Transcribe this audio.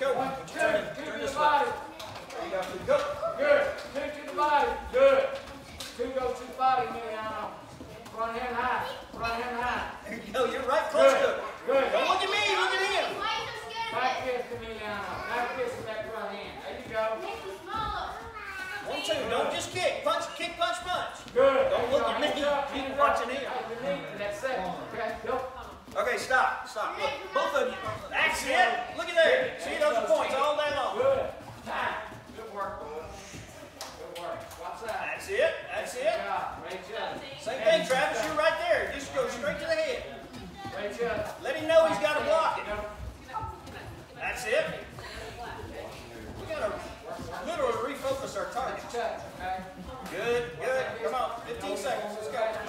go. One, two, turn, turn, turn this the body. Way. There you go. Two, go. Good. Two to the body. Good. Two go to the body, Mariano. Front hand high. Front hand high. There you go. You're right close Good. to it. Good. Don't look at me. Look at him. Back fist to Mariano. Back fist to that front hand. There you go. One, two. Don't just kick. Punch, kick, punch, punch. Good. Don't look at me. Keep punching him. That's it. Okay, go. Okay, stop. Stop. Look, both of you. That's it. Same thing, Travis. You're right there. Just go straight to the head. Let him know he's got to block it. That's it. We got to literally refocus our target. Good, good. Come on. 15 seconds. Let's go.